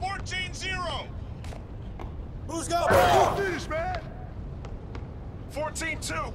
14-0. Who's got ball? Finish, man. 14-2.